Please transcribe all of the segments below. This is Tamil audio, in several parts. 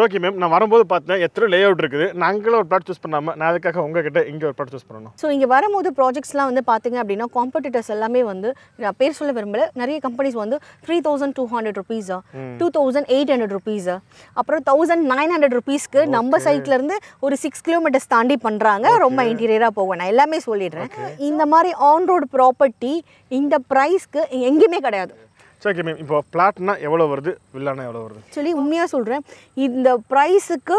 ஓகே மேம் நான் வரும்போது பார்த்தேன். எத்தனை லே அவுட் இருக்குது? நாங்களும் ஒரு ப்ளாட் சூஸ் பண்ணாமல் நான் அதுக்காக உங்ககிட்ட இங்கே ஒரு ப்ளாட் சூஸ் பண்ணணும். ஸோ இங்கே வரும்போது ப்ராஜெக்ட்ஸ்லாம் வந்து பார்த்தீங்க அப்படின்னா காம்படிட்டர்ஸ் எல்லாமே வந்து நான் பேர் சொல்ல விரும்பல. நிறைய கம்பெனிஸ் வந்து த்ரீ தௌசண்ட் டூ ஹண்ட்ரட் ருபீஸா டூ தௌசண்ட் எயிட் ஹண்ட்ரட் ருபீஸா அப்புறம் தௌசண்ட் நைன் ஹண்ட்ரட் ருபீஸ்க்கு நம்ம சைட்ல இருந்து ஒரு சிக்ஸ் கிலோமீட்டர்ஸ் தாண்டி பண்ணுறாங்க ரொம்ப இன்டீரியராக போகும். நான் எல்லாமே சொல்லிடுறேன். இந்த மாதிரி ஆன் ரோடு ப்ராப்பர்ட்டி இந்த ப்ரைஸ்க்கு எங்கேயுமே கிடையாது. சரி மேம் இப்போ பிளாட்னா எவ்வளோ வருது? வில்லானா எவ்வளோ வருது? ஆக்சுவலி உண்மையாக சொல்கிறேன் இந்த ப்ரைஸுக்கு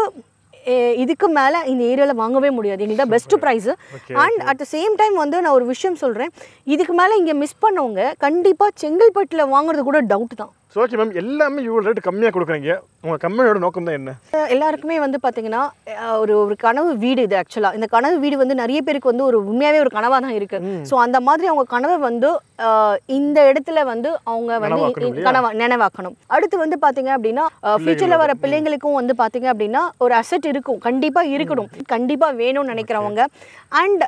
இதுக்கு மேலே இந்த ஏரியாவில் வாங்கவே முடியாது. எங்கள்கிட்ட best price and at the same time வந்து நான் ஒரு விஷயம் சொல்கிறேன் இதுக்கு மேலே இங்கே மிஸ் பண்ணவங்க கண்டிப்பாக செங்கல்பட்டில் வாங்குறது கூட டவுட் தான். ஸோ ஓகே மேம் எல்லாமே இவ்வளோ ரேட் கம்மியாக கொடுக்குறீங்க. உங்கள் கம்பெனியோட நோக்கம் தான் என்ன? எல்லாருக்குமே வந்து பார்த்தீங்கன்னா ஒரு ஒரு கனவு வீடு இது ஆக்சுவலாக இந்த கனவு வீடு வந்து நிறைய பேருக்கு வந்து ஒரு உண்மையாகவே ஒரு கனவாக தான் இருக்குது ஸோ அந்த மாதிரி அவங்க கனவை வந்து இந்த இடத்துல வந்து அவங்க வந்து? கனவா நினைவாக்கணும். அடுத்து வந்து பார்த்தீங்க அப்படின்னா ஃபியூச்சரில் வர பிள்ளைங்களுக்கும் வந்து பார்த்தீங்க அப்படின்னா ஒரு அசெட் இருக்கும். கண்டிப்பாக இருக்கணும். கண்டிப்பாக வேணும்னு நினைக்கிறவங்க. அண்ட்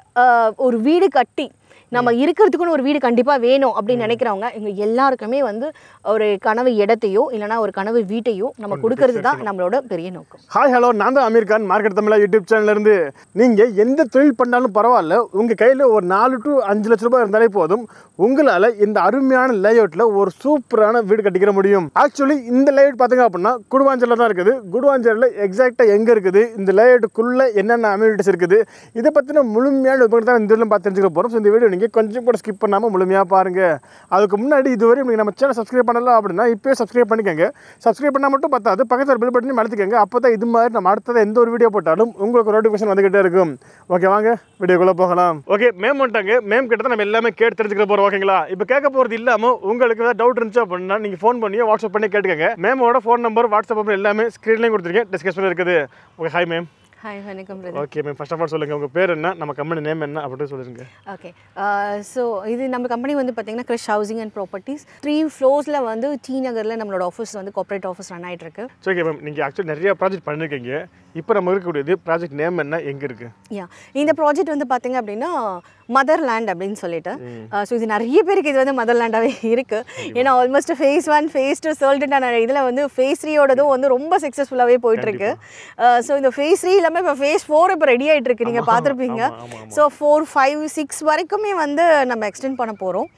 ஒரு வீடு கட்டி நம்ம இருக்கிறதுக்குன்னு ஒரு வீடு கண்டிப்பாக வேணும் அப்படின்னு நினைக்கிறவங்க இவங்க எல்லாருக்குமே வந்து ஒரு கனவு இடத்தையோ இல்லைன்னா ஒரு கனவு வீட்டையோ நம்ம கொடுக்கறது தான் நம்மளோட பெரிய நோக்கம். ஹாய் ஹலோ நான் தான் அமீர் கான் மார்க்கெட் தமிழா யூடியூப் சேனல்லேருந்து நீங்கள் எந்த தொழில் பண்ணாலும் பரவாயில்ல உங்கள் கையில் ஒரு நாலு டு அஞ்சு லட்ச ரூபாய் இருந்தாலே போதும் உங்களால் இந்த அருமையான லேஅவுட்டில் ஒரு சூப்பரான வீடு கட்டிக்கிற முடியும். ஆக்சுவலி இந்த லேஅவுட் பார்த்தீங்க அப்படின்னா குடுவாஞ்சலில் தான் இருக்குது. குடுவாஞ்சலில் எக்ஸாக்டாக எங்கே இருக்குது? இந்த லேஅவுட்டுக்குள்ளே என்னென்ன அம்யூனிட்டிஸ் இருக்குது? இதை பற்றின முழுமையான விவரங்கள் தான் இந்த இதில் பார்த்து தெரிஞ்சுக்க போகிறோம் ஸோ இந்த வீடியோ நீங்கள் கொஞ்சம் கூட ஸ்கிப் பண்ணாமல் முழுமையாக பாருங்கள் அதுக்கு முன்னாடி இதுவரை நீங்கள் நம்ம சேனல் சப்ஸ்கிரைப் பண்ணலாம் அப்படின்னா இப்போயே சப்ஸ்கிரைப் பண்ணிக்கோங்க. சப்ஸ்கிரைப் பண்ணால் மட்டும் பத்தாது பக்கத்தில் பில் பட்டனையும் அழுத்திக்கோங்க. அப்போ தான் இது மாதிரி நம்ம அடுத்தது எந்த ஒரு வீடியோ போட்டாலும் உங்களுக்கு நோட்டிஃபிகேஷன் வந்துக்கிட்டே இருக்கும். ஓகே வாங்க வீடியோக்குள்ளே போகலாம். ஓகே மேம் வந்துட்டாங்க. மேம் கிட்ட தான் நம்ம எல்லாமே கேட்டு தெரிஞ்சுக்க போகிறோம் ஓகேங்களா இப்போ கேட்க போகிறது இல்லாமல் உங்களுக்கு ஏதாவது டவுட் இருந்துச்சு அப்படின்னா நீங்கள் ஃபோன் பண்ணி வாட்ஸ்அப் பண்ணி கேட்டுக்கோங்க. மேமோட ஃபோன் நம்பர் வாட்ஸ்அப் நம்பர் எல்லாமே ஸ்க்ரீன்லேயும் கொடுத்துருக்கேன் டிஸ்கஷன் இருக்குது. ஓகே ஹாய் மேம் ஹாய் வணக்கம் okay ma'am first of all சொல்லுங்கள் உங்கள் பேர் என்ன? நம்ம கம்பெனி நேம் என்ன? அப்படின்னு சொல்லுங்க. ஓகே ஸோ இது நம்ம கம்பெனி வந்து பார்த்தீங்கன்னா Krish housing and properties three ஃப்ளோர்ஸில் வந்து டி நகரில் நம்மளோட ஆஃபீஸ் வந்து கார்ப்பரேட் ஆஃபீஸ் ரன் ஆகிட்டு இருக்கு. ஓகே மேம் நீங்கள் ஆக்சுவலி நிறைய ப்ராஜெக்ட் பண்ணியிருக்கீங்க இப்போ நம்ம இருக்கக்கூடியது ப்ராஜெக்ட் நேம் என்ன? எங்கே இருக்குது யா இந்த ப்ராஜெக்ட் வந்து பார்த்தீங்க அப்படின்னா மதர் லேண்ட் அப்படின்னு சொல்லிட்டு. ஸோ இது நிறைய பேருக்கு இது வந்து மதர் லேண்டாகவே இருக்குது ஏன்னா almost phase one phase two சொல்லிட்டு இதில் வந்து ஃபேஸ் த்ரீயோடதும் வந்து ரொம்ப சக்ஸஸ்ஃபுல்லாகவே போயிட்டுருக்கு ஸோ இந்த ஃபேஸ் த்ரீ இல்லாமல் இப்போ ஃபேஸ் ஃபோர் இப்போ ரெடி ஆகிட்டு இருக்கு. நீங்கள் பார்த்துருப்பீங்க. ஸோ ஃபோர் ஃபைவ் சிக்ஸ் வரைக்குமே வந்து நம்ம எக்ஸ்டெண்ட் பண்ண போகிறோம்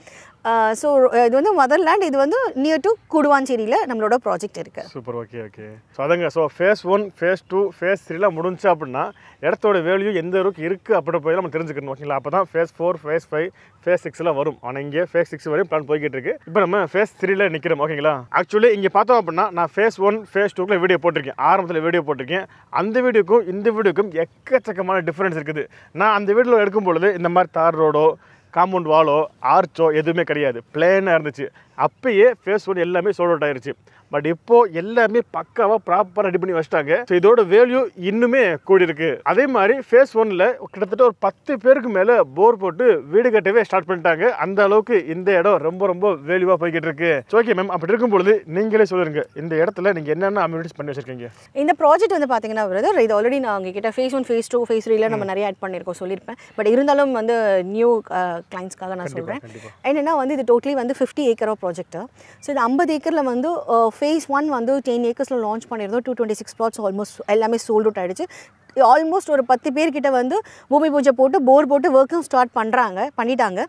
ஸோ இது வந்து மதர்லேண்ட் இது வந்து நியர் டு குடுவாஞ்சேரியில் நம்மளோட ப்ராஜெக்ட் இருக்குது super okay okay so அதங்க so phase one phase two phase த்ரீலாம் முடிஞ்சு அப்படின்னா இடத்தோட வேல்யூ எந்த அளவுக்கு இருக்குது அப்படி போய் நம்ம தெரிஞ்சுக்கணும் ஓகேங்களா அப்போ தான் phase four phase five phase சிக்ஸ்லாம் வரும். ஆனால் இங்கே ஃபேஸ் சிக்ஸ் வரையும் பிளான் போய்கிட்டு இருக்கு. இப்போ நம்ம ஃபேஸ் த்ரீல நிற்கிறோம் ஓகேங்களா ஆக்சுவலி இங்கே பார்த்தோம் அப்படின்னா நான் ஃபேஸ் ஒன் ஃபேஸ் டூக்குள்ள வீடியோ போட்டிருக்கேன். ஆரம்பத்தில் வீடியோ போட்டிருக்கேன். அந்த வீடியோக்கும் இந்த வீடியோக்கும் எக்கச்சக்கமான டிஃப்ரென்ஸ் இருக்குது. நான் அந்த வீடியோவில் எடுக்கும் பொழுது இந்த மாதிரி தார் ரோடோ காம்பவுண்ட் வாலோ ஆர்ச்சோ எதுவுமே கிடையாது. பிளேனாக இருந்துச்சு. அப்பயே ஃபேஸ் ஒன் எல்லாமே சோல்ட் அவுட் ஆயிருச்சு. பட் இப்போ எல்லாமே பக்காவாக ப்ராப்பராக ரெடி பண்ணி வச்சிட்டாங்க. ஸோ இதோட வேல்யூ இன்னுமே கூடி இருக்கு அதே மாதிரி ஃபேஸ் ஒன்ல கிட்டத்தட்ட ஒரு பத்து பேருக்கு மேலே போர் போட்டு வீடு கட்டவே ஸ்டார்ட் பண்ணிட்டாங்க. அந்த அளவுக்கு இந்த இடம் ரொம்ப ரொம்ப வேல்யூவாக போய்கிட்டு இருக்கு. ஓகே மேம் அப்படி இருக்கும் பொழுது நீங்களே சொல்லுங்க. இந்த இடத்துல நீங்கள் என்னென்ன அம்யூனிட்டிஸ் பண்ணி வச்சிருக்கீங்க? இந்த ப்ராஜெக்ட் வந்து பார்த்தீங்கன்னா பிரதர் இது ஆல்ரெடி நான் உங்ககிட்ட phase one phase two phase த்ரீல நம்ம நிறைய ஆட் பண்ணியிருக்கோம் சொல்லியிருப்பேன். பட் இருந்தாலும் வந்து நியூ கிளைண்ட்ஸ்க்காக நான் சொல்கிறேன். என்னென்னா வந்து இது டோட்டலி வந்து ஃபிஃப்டி ஏக்கரோ ப்ராஜெக்ட்டு ஸோ இது ஐம்பது ஏக்கரில் வந்து ஃபேஸ் ஒன் வந்து டென் ஏக்கர்ஸில் லான்ச் பண்ணியிருந்தோம் two twenty six plots almost எல்லாமே சோல்ட் அவுட் ஆயிடுச்சு. ஆல்மோஸ்ட் ஒரு பத்து பேர்கிட்ட வந்து பூமி பூஜை போட்டு போர் போட்டு ஒர்க்கும் ஸ்டார்ட் பண்ணுறாங்க பண்ணிட்டாங்க.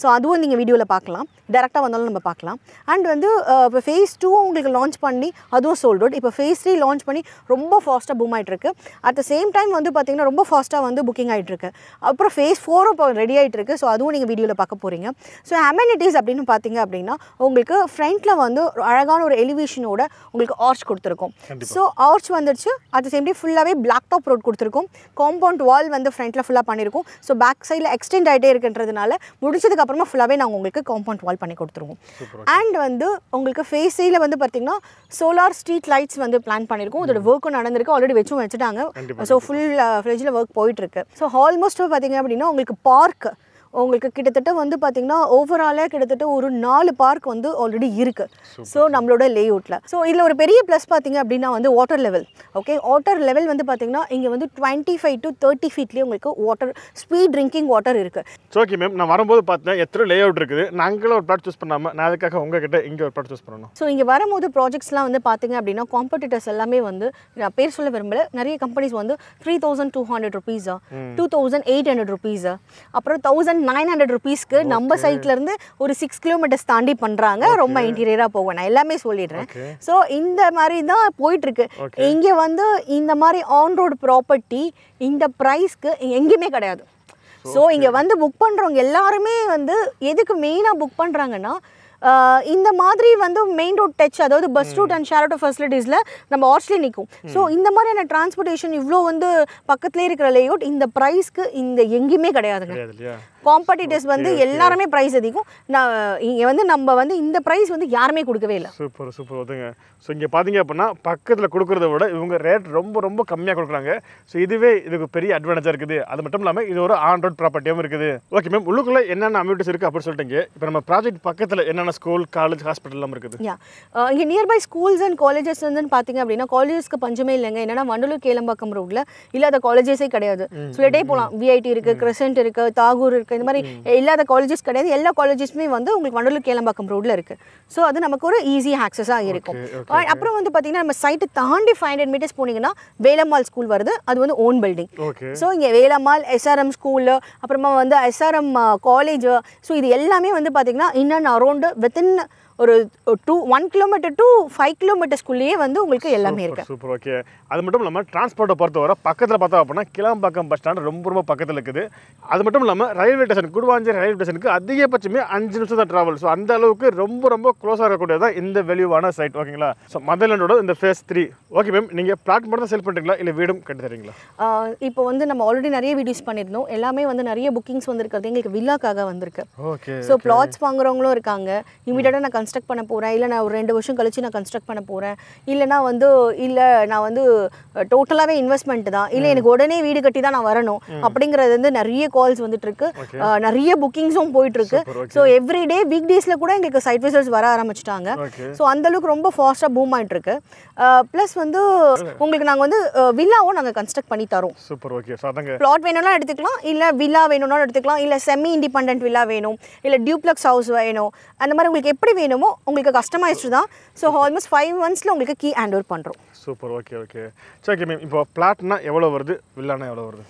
ஸோ அதுவும் நீங்கள் வீடியோவில் பார்க்கலாம். டேரெக்டாக வந்தாலும் நம்ம பார்க்கலாம். அண்ட் வந்து இப்போ ஃபேஸ் டூ உங்களுக்கு லான்ச் பண்ணி அதுவும் சோல்ட் அவுட் இப்போ ஃபேஸ் த்ரீ லான்ச் பண்ணி ரொம்ப ஃபாஸ்ட்டாக பூம் ஆகிட்டுருக்கு அட் த சேம் டைம் வந்து பார்த்தீங்கன்னா ரொம்ப ஃபாஸ்ட்டாக வந்து புக்கிங் ஆகிட்டுருக்கு அப்புறம் ஃபேஸ் ஃபோரும் இப்போ ரெடி ஆகிட்டு இருக்கு ஸோ அதுவும் நீங்கள் வீடியோவில் பார்க்க போகிறீங்க ஸோ அமெனிட்டிஸ் அப்படின்னு பார்த்தீங்க அப்படின்னா உங்களுக்கு ஃப்ரண்ட்டில் வந்து ஒரு அழகான ஒரு எலிவேஷனோட உங்களுக்கு ஆர்ச் கொடுத்துருக்கோம். ஸோ ஆர்ச் வந்துடுச்சு அட் த சேம் டைம் ஃபுல்லாகவே பிளாக் டாப் ரோட் கொடுத்துருக்கோம். காம்பவுண்ட் வால் வந்து ஃப்ரண்ட்டில் ஃபுல்லாக பண்ணியிருக்கோம் ஸோ பேக் சைடில் எக்ஸ்டெண்ட் ஆகிட்டே இருக்குன்றதுனால முடிச்சதுக்கு அப்புறமா ஃபுல்லாகவே நாங்கள் உங்களுக்கு காம்பவுண்ட் வால் பண்ணி கொடுத்துருவோம். அண்ட் வந்து உங்களுக்கு ஃபேஸ் சைடில் வந்து பார்த்தீங்கன்னா சோலார் ஸ்ட்ரீட் லைட்ஸ் வந்து பிளான் பண்ணியிருக்கோம் அதோட ஒர்க்கும் நடந்திருக்கு. ஆல்ரெடி வச்சும் வச்சுட்டாங்க. ஸோ ஃபுல் ஃப்ரிட்ஜில் ஒர்க் போயிட்டுருக்கு ஸோ ஆல்மோஸ்ட் பார்த்தீங்க அப்படின்னா உங்களுக்கு பார்க் உங்களுக்கு கிட்டத்தட்ட வந்து பார்த்திங்கன்னா ஓவராலாக கிட்டத்தட்ட ஒரு நாலு பார்க் வந்து ஆல்ரெடி இருக்குது ஸோ நம்மளோட லேஅவுட்டில் ஸோ இதில் ஒரு பெரிய ப்ளஸ் பார்த்தீங்க அப்படின்னா வந்து water level okay water level வந்து பார்த்திங்கன்னா இங்கே வந்து டுவெண்ட்டி ஃபைவ் டு தேர்ட்டி ஃபீட்லேயே உங்களுக்கு வாட்டர் ஸ்வீட் ட்ரிங்கிங் வாட்டர் இருக்குது ஓகே மேம் நான் வரும்போது பார்த்தேன் எத்தனை லே அவுட் இருக்குது? நாங்களும் ஒரு ப்ளாட் சூஸ் பண்ணாமல் நான் அதுக்காக உங்ககிட்ட இங்கே ஒரு ப்ளாட் சூஸ் பண்ணணும். ஸோ இங்கே வரும்போது ப்ராஜெக்ட்ஸ்லாம் வந்து பார்த்தீங்க அப்படின்னா காம்படிட்டர்ஸ் எல்லாமே வந்து நான் பேர் சொல்ல விரும்பல நிறைய கம்பெனிஸ் வந்து த்ரீ தௌசண்ட் டூ ஹண்ட்ரட் ருபீஸா டூ தௌசண்ட் எயிட் ஹண்ட்ரட் ருபீஸா அப்புறம் தௌசண்ட் நைன் ஹண்ட்ரட் ருபீஸ்க்கு நம்ம சைட்ல இருந்து ஒரு சிக்ஸ் கிலோமீட்டர்ஸ் தாண்டி பண்ணுறாங்க ரொம்ப இன்டீரியராக போகும். நான் எல்லாமே சொல்லிடுறேன். ஸோ இந்த மாதிரி தான் போயிட்டு இருக்கு Okay. இங்கே வந்து இந்த மாதிரி ஆன் ரோடு ப்ராப்பர்ட்டி இந்த ப்ரைஸ்க்கு எங்கேயுமே கிடையாது. ஸோ இங்கே வந்து புக் பண்ணுறவங்க எல்லாருமே வந்து எதுக்கு மெயினாக புக் பண்ணுறாங்கன்னா இந்த மாதிரி வந்து மெயின் ரோட் டச் அதாவது bus route and share auto ஃபெசிலிட்டிஸில் நம்ம ஆர்ஸ்லேயே நிற்கும் ஸோ இந்த மாதிரியான டிரான்ஸ்போர்ட்டேஷன் இவ்வளோ வந்து பக்கத்துலேயே இருக்கிற லேஅவுட் இந்த ப்ரைஸ்க்கு இந்த எங்கேயுமே கிடையாதுங்க. காம்படிட்டர்ஸ் வந்து எல்லாருமே ப்ரைஸ் அதிகம். நான் இங்கே வந்து நம்ம வந்து இந்த ப்ரைஸ் வந்து யாருமே கொடுக்கவே இல்லை. சூப்பர் சூப்பர் ஒதுங்க ஸோ இங்கே பார்த்தீங்க அப்படின்னா பக்கத்தில் கொடுக்குறத விட இவங்க ரேட் ரொம்ப ரொம்ப கம்மியாக கொடுக்குறாங்க. ஸோ இதுவே இதுக்கு பெரிய அட்வான்டேஜாக இருக்குது. அது மட்டும் இல்லாமல் இது ஒரு ஆன் ரோட் ப்ராப்பர்ட்டியாகவும் இருக்குது. ஓகே மேம் உள்ளுக்குள்ளே என்னென்ன அம்யூனிட்டிஸ் இருக்குது அப்படின்னு சொல்லிட்டீங்க. இப்போ நம்ம ப்ராஜெக்ட் பக்கத்தில் என்னென்ன ஸ்கூல் காலேஜ் ஹாஸ்பிட்டல் எல்லாம் இருக்குது? யா இங்கே நியர்பை ஸ்கூல்ஸ் அண்ட் காலேஜஸ் வந்து பார்த்தீங்க அப்படின்னா காலேஜஸ்க்கு பஞ்சமே இல்லைங்க. என்னன்னா வண்டலூர் கேளம்பாக்கம் ரோட்ல இல்லாத காலேஜஸே கிடையாது. சொல்லிட்டே போகலாம் விஐடி இருக்கு கிரசன்ட் இருக்கு தாகூர் இருக்கு. இந்த மாதிரி இல்லாத காலேஜஸ் கிடையாது. எல்லா காலேஜஸுமே வந்து உங்களுக்கு வண்டலூர் கேளம்பாக்கம் ரோட்ல இருக்கு. ஸோ அது நமக்கு ஒரு ஈஸி ஆக்சஸாக இருக்கும். அப்புறம் வந்து பார்த்தீங்கன்னா நம்ம சைட்டை தாண்டி ஃபைவ் ஹண்ட்ரட் மீட்டர்ஸ் போனீங்கன்னா வேலம்மாள் ஸ்கூல் வருது. அது வந்து ஓன் பில்டிங் ஸோ இங்கே வேலம்மாள் எஸ்ஆர்எம் ஸ்கூலு அப்புறமா வந்து எஸ்ஆர்எம் காலேஜ் ஸோ இது எல்லாமே வந்து பார்த்தீங்கன்னா இன் அண்ட் அரௌண்டு வித்தின் ஒரு two one kilometre to five கிலோமீட்டர்ஸ்குள்ளேயே வந்து உங்களுக்கு எல்லாமே இருக்கு. சூப்பர் ஓகே அது மட்டும் இல்லாமல் டிரான்ஸ்போர்ட்டை பொறுத்தவரை பக்கத்தில் பார்த்தோம் அப்படின்னா கிளம்பாக்கம் பஸ் ஸ்டாண்ட் ரொம்ப ரொம்ப பக்கத்தில் இருக்குது. அது மட்டும் இல்லாமல் ரயில்வே ஸ்டேஷன் குடுவாஞ்சேரி ரயில்வே ஸ்டேஷனுக்கு அதிகபட்சமே அஞ்சு நிமிஷம் தான் ட்ராவல் ஸோ அந்த அளவுக்கு ரொம்ப ரொம்ப க்ளோஸாக இருக்கக்கூடியது தான் இந்த வெளிவான சைட் ஓகேங்களா ஸோ மதர்லேண்டோட இந்த ஃபேஸ் த்ரீ ஓகே மேம் நீங்கள் பிளாட் மட்டும் தான் செல் பண்ணுறீங்களா இல்லை வீடும் கட்டி தரீங்களா? இப்போ வந்து நம்ம ஆல்ரெடி நிறைய வீடியோஸ் பண்ணியிருந்தோம். எல்லாமே வந்து நிறைய புக்கிங்ஸ் வந்திருக்கிறது எங்களுக்கு வில்லாக்காக வந்திருக்கு. ஓகே ஸோ பிளாட்ஸ் வாங்குறவங்களும் இருக்காங்க. இமீடியட்டாக நான் கன்ஸ்ட்ரக்ட் பண்ண போகிறேன் இல்லை நான் ஒரு ரெண்டு வருஷம் கழிச்சு நான் கன்ஸ்ட்ரக்ட் பண்ண போகிறேன் இல்லைனா வந்து இல்லை நான் வந்து டோட்டலாகவே இன்வெஸ்ட்மெண்ட் தான். இல்லை எனக்கு உடனே வீடு கட்டி தான் நான் வரணும். அப்படிங்கிறது வந்து நிறைய கால்ஸ் வந்துட்டு இருக்கு Okay. ஆஹ் நிறைய புக்கிங்ஸும் போயிட்டு இருக்கு Super, okay. So every day week டேஸில் கூட எங்களுக்கு சைட் விசிட்ஸ் வர ஆரம்பிச்சிட்டாங்க. ஸோ அந்த அளவுக்கு ரொம்ப ஃபாஸ்ட்டாக பூம் இருக்கு ப்ளஸ் வந்து உங்களுக்கு நாங்கள் வந்து வில்லாவும் நாங்கள் கன்ஸ்ட்ரக்ட் பண்ணி தரோம். Super okay. பிளாட் வேணும்னா எடுத்துக்கலாம். இல்லை வில்லா வேணும்னாலும் எடுத்துக்கலாம். இல்லை செமி இண்டிபெண்ட் வில்லா வேணும். இல்லை டியூப்ளக்ஸ் ஹவுஸ் வேணும். அந்த மாதிரி உங்களுக்கு எப்படி வேணுமோ? உங்களுக்கு கஸ்டமைஸ்டு தான். ஸோ ஆல்மோஸ்ட் ஃபைவ் மந்த்ஸில் உங்களுக்கு கீ ஹேண்ட் ஓவர் பண்ணுறோம் சூப்பர் ஓகே ஓகே சரி ஓகே மேம் இப்போ பிளாட்னா எவ்வளோ வருது? வில்லானா எவ்வளோ வருது?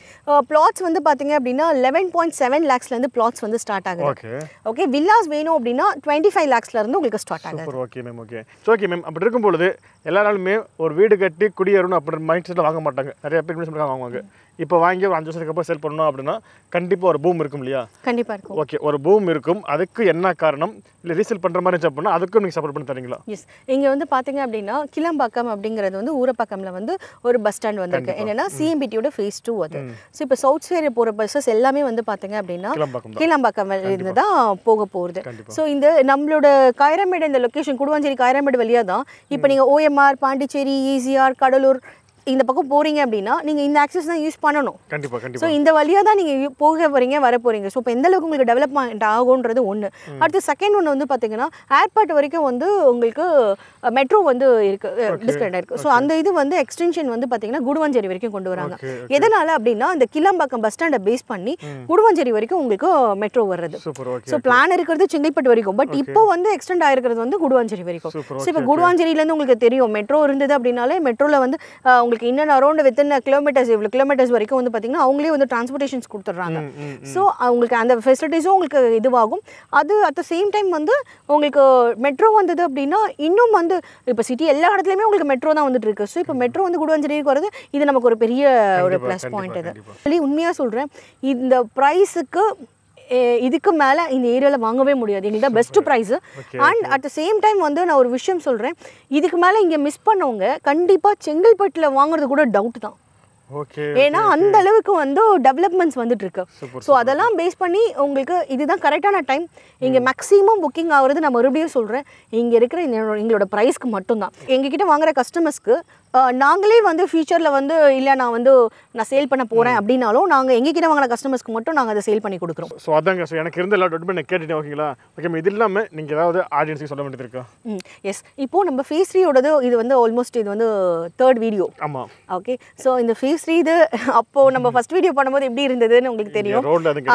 பிளாட்ஸ் வந்து பார்த்தீங்க அப்படின்னா லெவன் பாயிண்ட் செவன் லேக்ஸ்லேருந்து பிளாட்ஸ் வந்து ஸ்டார்ட் ஆகுது. ஓகே ஓகே வில்லாஸ் வேணும் அப்படின்னா டுவெண்ட்டி ஃபைவ் லேக்ஸ்லேருந்து உங்களுக்கு ஸ்டார்ட் ஆகுது. Super okay ma'am okay okay ma'am அப்படி இருக்கும் பொழுது எல்லாராலுமே ஒரு வீடு கட்டி குடியேறணும் அப்படி மைண்ட் செட்டில் வாங்க மாட்டாங்க. நிறைய பேர் இன்வெஸ்ட்மெண்ட் வாங்குவாங்க. இப்போ வாங்கி ஒரு அஞ்சு வருஷத்துக்கு அப்புறம் செல் பண்ணணும் அப்படின்னா கண்டிப்பாக ஒரு பூம் இருக்கும் இல்லையா? கண்டிப்பாக இருக்கும். ஓகே ஒரு பூம் இருக்கும். அதுக்கு என்ன காரணம்? இல்லை ரீசேல் பண்ணுற மாதிரி இருந்துச்சு அப்படின்னா அதுக்கும் நீங்கள் சப்போர்ட் பண்ணி தரீங்களா? எஸ் இங்கே வந்து பார்த்தீங்க அப்படின்னா கிளம்பாக்கம் அப்படிங்கிறது வந்து ஊரப்பாக்கம்ல வந்து ஒரு பஸ் ஸ்டாண்ட் வந்திருக்கு. என்னன்னா சிஎம்பிடியோட ஃபேஸ் டூ அது. ஸோ இப்போ சவுத் சைடு போகிற பஸ்ஸஸ் எல்லாமே வந்து பார்த்தீங்க அப்படின்னா கிளம்பாக்கம் இருந்து தான் போக போகிறது. ஸோ இந்த நம்மளோட காயரமேடு இந்த லொக்கேஷன் குடுவாஞ்சேரி காயரமேடு வழியாக தான் இப்போ நீங்கள் Kundakumar, Pondicherry, EZR, Kadalur இந்த பக்கம் போகிறீங்க அப்படின்னா நீங்கள் இந்த ஆக்சஸ் தான் யூஸ் பண்ணணும். கண்டிப்பாக ஸோ கண்டிப்பாக இந்த வழியாக தான் நீங்கள் போக போகிறீங்க வர போகிறீங்க ஸோ இப்போ எந்த அளவுக்கு உங்களுக்கு டெவலப்மெண்ட் ஆகுன்றது ஒன்று அடுத்து செகண்ட் ஒன்று வந்து பார்த்தீங்கன்னா ஏர்போர்ட் வரைக்கும் வந்து உங்களுக்கு மெட்ரோ வந்து இருக்கு டிஸ்கனெக்ட் ஆயிருக்கு. ஸோ அந்த இது வந்து எக்ஸ்டென்ஷன் வந்து பார்த்தீங்கன்னா குடுவாஞ்சேரி வரைக்கும் கொண்டு வராங்க. எதனால அப்படின்னா இந்த கிளம்பாக்கம் பஸ் ஸ்டாண்டை பேஸ் பண்ணி குடுவாஞ்சேரி வரைக்கும் உங்களுக்கு மெட்ரோ ஓகே ஸோ பிளான் இருக்கிறது செங்கல்பட்டு வரைக்கும். பட் இப்போ வந்து எக்ஸ்டெண்ட் ஆயிருக்கிறது வந்து குடுவாஞ்சேரி வரைக்கும். ஸோ இப்போ குடுவாஞ்சேரியிலேருந்து உங்களுக்கு தெரியும் மெட்ரோ இருந்தது அப்படின்னாலே மெட்ரோவில் வந்து அஹ், உங்களுக்கு இன்னும் அரௌண்ட் வித்தின் கிலோமீட்டர்ஸ் இவ்வளோ கிலோமீட்டர்ஸ் வரைக்கும் வந்து பார்த்தீங்கன்னா அவங்களே வந்து டிரான்ஸ்போர்ட்டேஷன்ஸ் கொடுத்துட்றாங்க. ஸோ அவங்களுக்கு அந்த ஃபெசிலிட்டிஸும் உங்களுக்கு இதுவாகும். அது அட் த சேம் டைம் வந்து உங்களுக்கு மெட்ரோ வந்தது அப்படின்னா இன்னும் வந்து இப்போ சிட்டி எல்லா இடத்துலையுமே உங்களுக்கு மெட்ரோ தான் வந்துட்டு இருக்கு. ஸோ இப்போ மெட்ரோ வந்து குடுவாஞ்சேரிக்கு வருது இது நமக்கு ஒரு பெரிய ஒரு ப்ளஸ் பாயிண்ட் இது உண்மையாக சொல்கிறேன் இந்த ப்ரைஸுக்கு இதுக்கு மேலே இந்த ஏரியாவில் வாங்கவே முடியாது. எங்கள்கிட்ட best price and at the same time வந்து நான் ஒரு விஷயம் சொல்கிறேன் இதுக்கு மேலே இங்கே மிஸ் பண்ணவங்க கண்டிப்பாக செங்கல்பட்டில் வாங்குறது கூட டவுட் தான். ஏன்னா அந்த அளவுக்கு வந்து டெவலப்மெண்ட்ஸ் வந்துட்டு இருக்கு ஸோ அதெல்லாம் பேஸ் பண்ணி உங்களுக்கு இதுதான் கரெக்டான டைம் இங்கே மேக்ஸிமம் புக்கிங் ஆகுறது நான் மறுபடியும் சொல்கிறேன் இங்கே இருக்கிற எங்களோட ப்ரைஸ்க்கு மட்டும்தான். எங்ககிட்ட வாங்குற கஸ்டமர்ஸ்க்கு நாங்களே வந்து ஃபியூச்சரில் வந்து இல்லை நான் வந்து நான் சேல் பண்ண போகிறேன் அப்படின்னாலும் நாங்கள் எங்ககிட்ட வாங்கின கஸ்டமர்ஸ்க்கு மட்டும் நாங்கள் அதை சேல் பண்ணி கொடுக்குறோம். ஸோ அதாங்க ஸோ எனக்கு இருந்த எல்லா டவுட்டுமே நான் கேட்டுட்டேன் ஓகேங்களா ஓகே இது இல்லாமல் நீங்கள் ஏதாவது ஆடியன்ஸுக்கு சொல்ல வேண்டியது இருக்கா? ம் எஸ் இப்போது நம்ம ஃபேஸ் த்ரீயோடது இது வந்து ஆல்மோஸ்ட் இது வந்து தேர்ட் வீடியோ ஆமாம் ஓகே ஸோ இந்த ஃபேஸ் த்ரீ இது அப்போது நம்ம ஃபர்ஸ்ட் வீடியோ பண்ணும்போது எப்படி இருந்ததுன்னு உங்களுக்கு தெரியும்.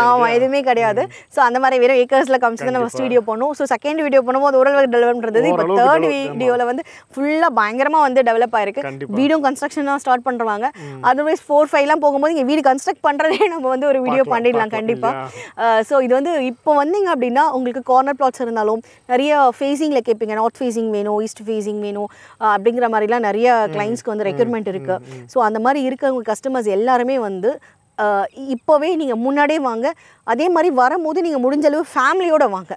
ஆமாம் எதுவுமே கிடையாது. ஸோ அந்த மாதிரி வெறும் ஏக்கர்ஸில் காமிச்சு தான் நம்ம ஃபஸ்ட் வீடியோ பண்ணோம் ஸோ செகண்ட் வீடியோ பண்ணும்போது ஓரளவுக்கு டெவலப் இருந்தது. இப்போ தேர்ட். வீடியோவில் வந்து ஃபுல்லாக பயங்கரமாக வந்து டெவலப் ஆயிருக்கு. வீடியோ கன்ஸ்ட்ரக்ஷன் ஸ்டார்ட் பண்ணுறாங்க அதர்வைஸ் ஃபோர் ஃபைவ்லாம் போகும்போது இங்கே வீடு கன்ஸ்ட்ரக்ட் பண்ணுறதே நம்ம வந்து ஒரு வீடியோ பண்ணிடலாம் கண்டிப்பாக ஸோ இது வந்து இப்போ வந்தீங்க அப்படின்னா உங்களுக்கு கார்னர் பிளாட்ஸ் இருந்தாலும் நிறைய ஃபேஸிங்கில் கேட்பீங்க நார்த் ஃபேஸிங் வேணும் ஈஸ்ட் ஃபேஸிங் வேணும் அப்படிங்கிற மாதிரிலாம் நிறைய கிளைண்ட்ஸ்க்கு வந்து ரெக்யூர்மெண்ட் இருக்குது ஸோ அந்த மாதிரி இருக்கவங்க கஸ்டமர்ஸ் எல்லாருமே வந்து இப்போவே நீங்கள் முன்னாடியே வாங்க. அதே மாதிரி வரும்போது நீங்கள் முடிஞ்ச அளவு ஃபேமிலியோட வாங்க.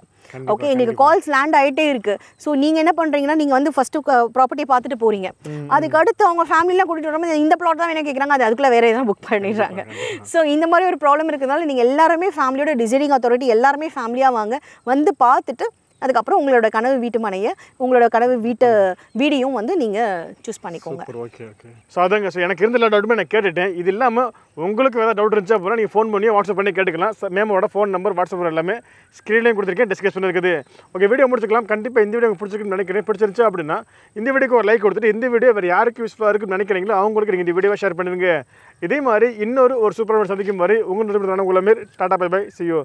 ஓகே எங்களுக்கு கால்ஸ் லேண்ட் ஆகிட்டே இருக்கு. ஸோ நீங்கள் என்ன பண்ணுறீங்கன்னா நீங்கள் வந்து ஃபஸ்ட்டு ப்ராப்பர்ட்டியை பார்த்துட்டு போகிறீங்க அதுக்கு அடுத்து அவங்க ஃபேமிலிலாம் கூட்டிகிட்டு வரும்போது இந்த பிளாட் தான் வேணும் கேட்குறாங்க அது அதுக்குள்ளே வேறு எதாவது புக் பண்ணிடுறாங்க. ஸோ இந்த மாதிரி ஒரு ப்ராப்ளம் இருக்கிறதுனால நீங்கள் எல்லாருமே ஃபேமிலியோட டிசைடிங் அத்தாரிட்டி எல்லாருமே ஃபேமிலியாக வாங்க. வந்து பார்த்துட்டு அதுக்கப்புறம் உங்களோட கனவு வீட்டு மனையை உங்களோட கனவு வீட்டு வீடியும் வந்து நீங்கள் சூஸ் பண்ணிக்கோங்க. ஓகே ஓகே ஸோ அதாங்க ஸோ எனக்கு இருந்த எல்லா டவுட்டுமே நான் கேட்டுட்டேன். இது இல்லாமல் உங்களுக்கு ஏதாவது டவுட் இருந்துச்சா அப்புறம் நீங்கள் ஃபோன் பண்ணி வாட்ஸ்அப் பண்ணி கேட்டுக்கலாம். சார் மேமோட ஃபோன் நம்பர் வாட்ஸ்அப் எல்லாமே ஸ்க்ரீன்லேயும் கொடுத்துருக்கேன் டிஸ்கஸ் பண்ணிருக்குது. ஓகே வீடியோ முடிச்சுக்கலாம். கண்டிப்பாக இந்த வீடியோ உங்களுக்கு பிடிச்சிருக்குன்னு நினைக்கிறேன். பிடிச்சிருந்துச்சு அப்படின்னா இந்த வீடியோக்கு ஒரு லைக் கொடுத்துட்டு இந்த வீடியோ வேறு யாருக்கு யூஸ்ஃபுல்லாக இருக்குன்னு நினைக்கிறீங்களோ அவங்களுக்கு நீங்கள் இந்த வீடியோவை ஷேர் பண்ணுங்க. இதே மாதிரி இன்னொரு ஒரு சூப்பரான சந்திக்கும் மாதிரி உங்கள் உங்களை மாரி டாடா பை பை சியோ